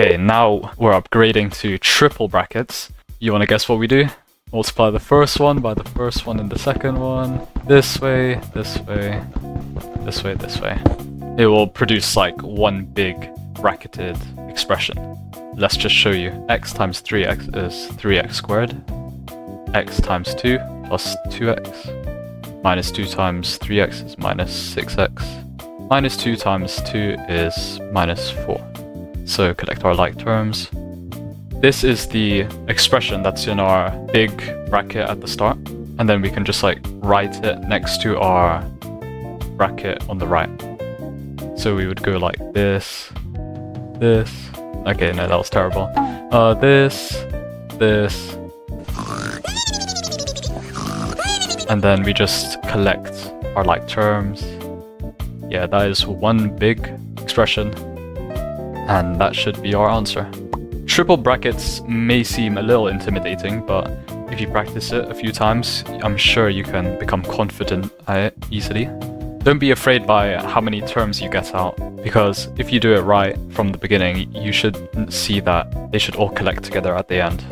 Okay, now we're upgrading to triple brackets. You want to guess what we do? Multiply the first one by the first one and the second one. This way, this way, this way, this way. It will produce like one big bracketed expression. Let's just show you. x times 3x is 3x squared. x times 2 plus 2x. Minus 2 times 3x is minus 6x. Minus 2 times 2 is minus 4. So collect our like terms. This is the expression that's in our big bracket at the start. And then we can just like write it next to our bracket on the right. So we would go like this, this. Okay, no, that was terrible. Uh, this, this. And then we just collect our like terms. Yeah, that is one big expression. And that should be our answer. Triple brackets may seem a little intimidating, but if you practice it a few times, I'm sure you can become confident at it easily. Don't be afraid by how many terms you get out, because if you do it right from the beginning, you should see that they should all collect together at the end.